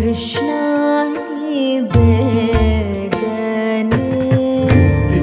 Krishna.